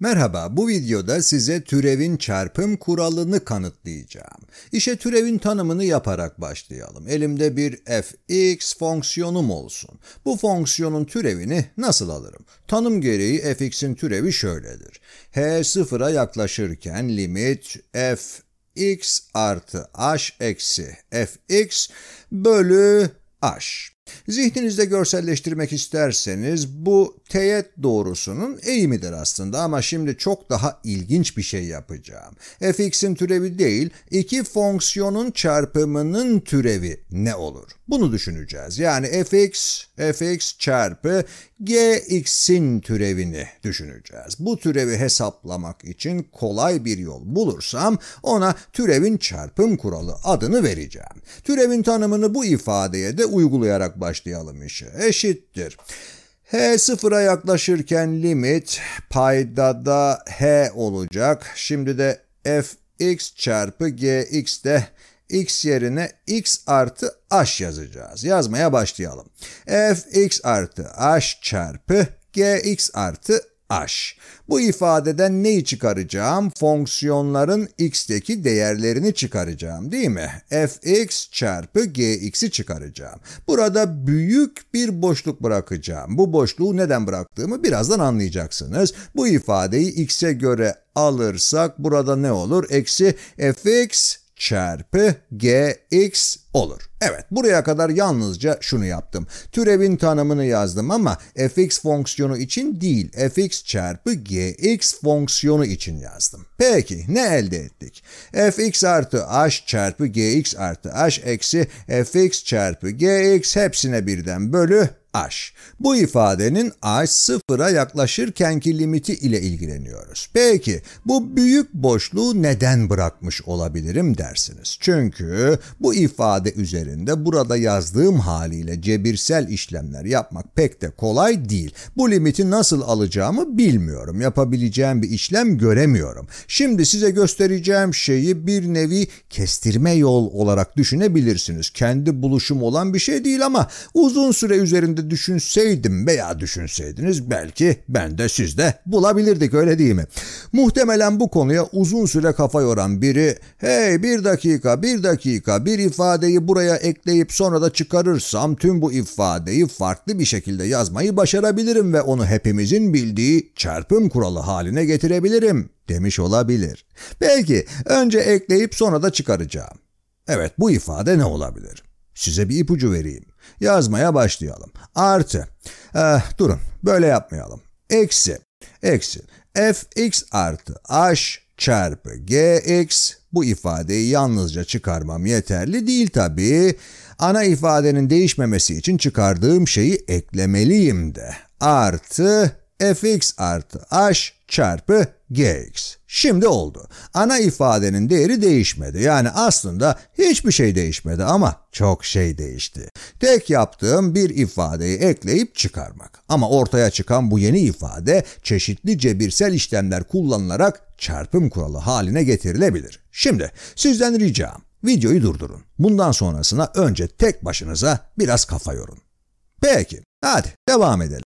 Merhaba, bu videoda size türevin çarpım kuralını kanıtlayacağım. İşe türevin tanımını yaparak başlayalım. Elimde bir fx fonksiyonum olsun. Bu fonksiyonun türevini nasıl alırım? Tanım gereği fx'in türevi şöyledir. h sıfıra yaklaşırken limit fx artı h eksi fx bölü h. Zihninizde görselleştirmek isterseniz bu teğet doğrusunun eğimidir aslında ama şimdi çok daha ilginç bir şey yapacağım. fx'in türevi değil, iki fonksiyonun çarpımının türevi ne olur? Bunu düşüneceğiz. Yani fx, fx çarpı gx'in türevini düşüneceğiz. Bu türevi hesaplamak için kolay bir yol bulursam ona türevin çarpım kuralı adını vereceğim. Türevin tanımını bu ifadeye de uygulayarak başlayalım işe. Eşittir. H sıfıra yaklaşırken limit paydada H olacak. Şimdi de fx çarpı gx de x yerine x artı h yazacağız. Yazmaya başlayalım. fx artı h çarpı gx artı h. Bu ifadeden neyi çıkaracağım? Fonksiyonların x'teki değerlerini çıkaracağım değil mi? fx çarpı gx'i çıkaracağım. Burada büyük bir boşluk bırakacağım. Bu boşluğu neden bıraktığımı birazdan anlayacaksınız. Bu ifadeyi x'e göre alırsak burada ne olur? Eksi fx çarpı gx olur. Evet buraya kadar yalnızca şunu yaptım. Türevin tanımını yazdım ama fx fonksiyonu için değil fx çarpı gx fonksiyonu için yazdım. Peki ne elde ettik? fx artı h çarpı gx artı h eksi fx çarpı gx hepsine birden bölü h. Bu ifadenin h sıfıra yaklaşırkenki limiti ile ilgileniyoruz. Peki bu büyük boşluğu neden bırakmış olabilirim dersiniz. Çünkü bu ifade üzerinde burada yazdığım haliyle cebirsel işlemler yapmak pek de kolay değil. Bu limiti nasıl alacağımı bilmiyorum. Yapabileceğim bir işlem göremiyorum. Şimdi size göstereceğim şeyi bir nevi kestirme yol olarak düşünebilirsiniz. Kendi buluşum olan bir şey değil ama uzun süre üzerinde düşünseydim veya düşünseydiniz belki ben de siz de bulabilirdik öyle değil mi? Muhtemelen bu konuya uzun süre kafa yoran biri hey bir dakika bir dakika bir ifadeyi buraya ekleyip sonra da çıkarırsam tüm bu ifadeyi farklı bir şekilde yazmayı başarabilirim ve onu hepimizin bildiği çarpım kuralı haline getirebilirim demiş olabilir. Belki önce ekleyip sonra da çıkaracağım. Evet bu ifade ne olabilir? Size bir ipucu vereyim. Yazmaya başlayalım. Artı. Eh, durun böyle yapmayalım. Eksi. Eksi. fx artı h çarpı gx bu ifadeyi yalnızca çıkarmam yeterli değil tabii. Ana ifadenin değişmemesi için çıkardığım şeyi eklemeliyim de. Artı fx artı h çarpı gx. Şimdi oldu. Ana ifadenin değeri değişmedi. Yani aslında hiçbir şey değişmedi ama çok şey değişti. Tek yaptığım bir ifadeyi ekleyip çıkarmak. Ama ortaya çıkan bu yeni ifade çeşitli cebirsel işlemler kullanılarak çarpım kuralı haline getirilebilir. Şimdi sizden ricam videoyu durdurun. Bundan sonrasına önce tek başınıza biraz kafa yorun. Peki hadi devam edelim.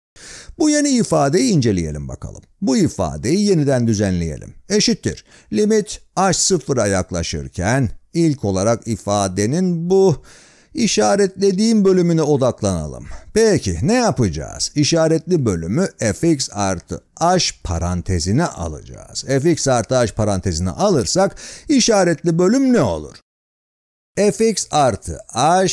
Bu yeni ifadeyi inceleyelim bakalım. Bu ifadeyi yeniden düzenleyelim. Eşittir. Limit h sıfıra yaklaşırken ilk olarak ifadenin bu işaretlediğim bölümüne odaklanalım. Peki ne yapacağız? İşaretli bölümü fx artı h parantezine alacağız. fx artı h parantezine alırsak işaretli bölüm ne olur? fx artı h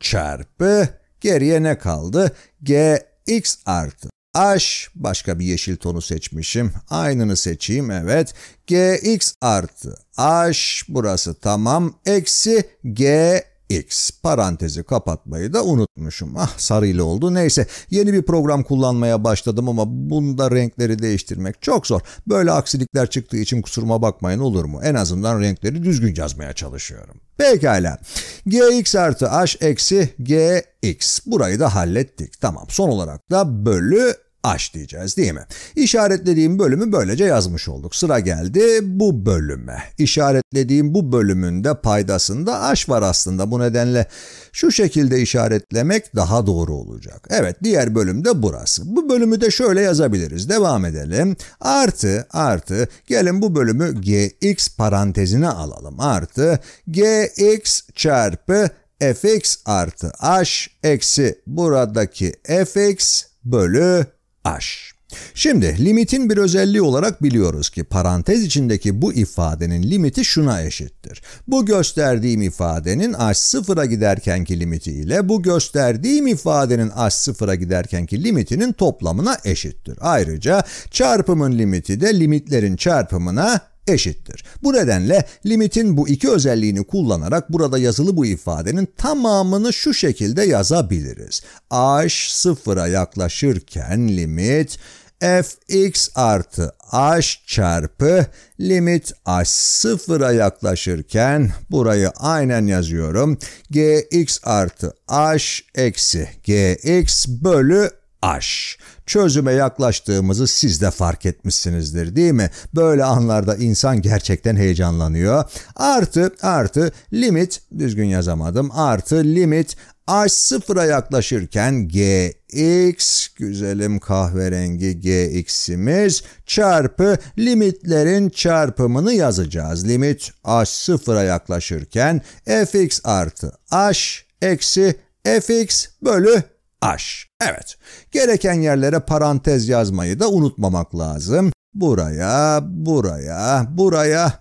çarpı geriye ne kaldı? gx artı h başka bir yeşil tonu seçmişim. Aynını seçeyim evet. gx artı h burası tamam. Eksi g x parantezi kapatmayı da unutmuşum. Ah sarıyla oldu. Neyse yeni bir program kullanmaya başladım ama bunda renkleri değiştirmek çok zor. Böyle aksilikler çıktığı için kusuruma bakmayın olur mu? En azından renkleri düzgün yazmaya çalışıyorum. Pekala. gx artı h eksi gx. Burayı da hallettik. Tamam son olarak da bölü H diyeceğiz değil mi? İşaretlediğim bölümü böylece yazmış olduk. Sıra geldi bu bölüme. İşaretlediğim bu bölümün de paydasında H var aslında. Bu nedenle şu şekilde işaretlemek daha doğru olacak. Evet diğer bölüm de burası. Bu bölümü de şöyle yazabiliriz. Devam edelim. Artı artı gelin bu bölümü gx parantezine alalım. Artı gx çarpı fx artı h eksi buradaki fx bölü h. Şimdi limitin bir özelliği olarak biliyoruz ki parantez içindeki bu ifadenin limiti şuna eşittir. Bu gösterdiğim ifadenin h sıfıra giderkenki limiti ile bu gösterdiğim ifadenin h sıfıra giderkenki limitinin toplamına eşittir. Ayrıca çarpımın limiti de limitlerin çarpımına eşittir. Bu nedenle limitin bu iki özelliğini kullanarak burada yazılı bu ifadenin tamamını şu şekilde yazabiliriz. h sıfıra yaklaşırken limit fx artı h çarpı limit h sıfıra yaklaşırken burayı aynen yazıyorum. gx artı h eksi gx bölü h. Çözüme yaklaştığımızı siz de fark etmişsinizdir değil mi? Böyle anlarda insan gerçekten heyecanlanıyor. Artı artı limit düzgün yazamadım. Artı limit h sıfıra yaklaşırken gx güzelim kahverengi gx'imiz çarpı limitlerin çarpımını yazacağız. Limit h sıfıra yaklaşırken fx artı h eksi fx bölü h. Evet, gereken yerlere parantez yazmayı da unutmamak lazım. Buraya, buraya, buraya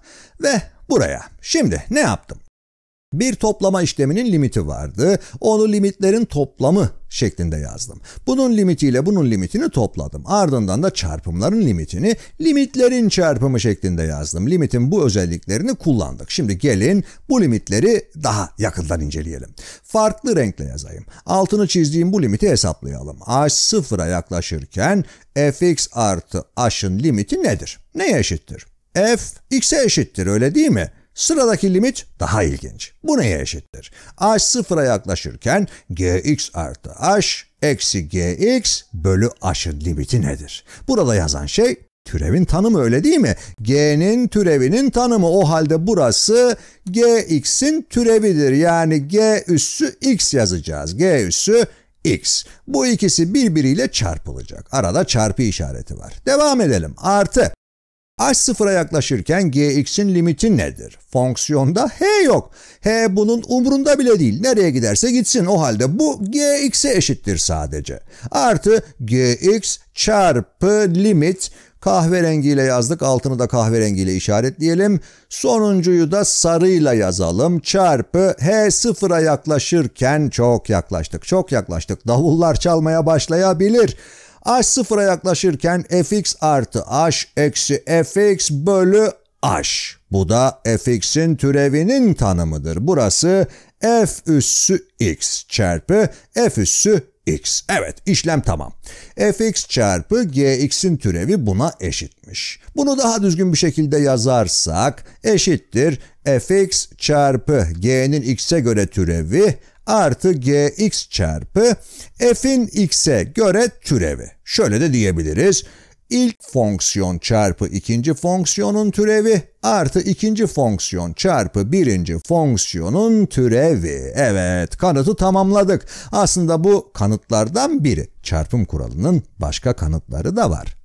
ve buraya. Şimdi ne yaptım? Bir toplama işleminin limiti vardı. Onu limitlerin toplamı şeklinde yazdım. Bunun limitiyle bunun limitini topladım. Ardından da çarpımların limitini limitlerin çarpımı şeklinde yazdım. Limitin bu özelliklerini kullandık. Şimdi gelin bu limitleri daha yakından inceleyelim. Farklı renkle yazayım. Altını çizdiğim bu limiti hesaplayalım. h sıfıra yaklaşırken fx artı h'ın limiti nedir? Neye eşittir? f x'e eşittir öyle değil mi? Sıradaki limit daha ilginç. Bu neye eşittir? h sıfıra yaklaşırken gx artı h eksi gx bölü h'ın limiti nedir? Burada yazan şey türevin tanımı öyle değil mi? g'nin türevinin tanımı o halde burası gx'in türevidir. Yani g üssü x yazacağız. g üssü x. Bu ikisi birbiriyle çarpılacak. Arada çarpı işareti var. Devam edelim. Artı h sıfıra yaklaşırken gx'in limiti nedir? Fonksiyonda h yok. h bunun umrunda bile değil. Nereye giderse gitsin. O halde bu gx'e eşittir sadece. Artı gx çarpı limit kahverengiyle yazdık. Altını da kahverengiyle işaretleyelim. Sonuncuyu da sarıyla yazalım. Çarpı h sıfıra yaklaşırken çok yaklaştık. Çok yaklaştık. Davullar çalmaya başlayabilir h sıfıra yaklaşırken fx artı h eksi fx bölü h. Bu da fx'in türevinin tanımıdır. Burası f üssü x çarpı f üssü x. Evet işlem tamam. fx çarpı gx'in türevi buna eşitmiş. Bunu daha düzgün bir şekilde yazarsak eşittir fx çarpı g'nin x'e göre türevi artı gx çarpı f'in x'e göre türevi. Şöyle de diyebiliriz. İlk fonksiyon çarpı ikinci fonksiyonun türevi artı ikinci fonksiyon çarpı birinci fonksiyonun türevi. Evet kanıtı tamamladık. Aslında bu kanıtlardan biri. Çarpım kuralının başka kanıtları da var.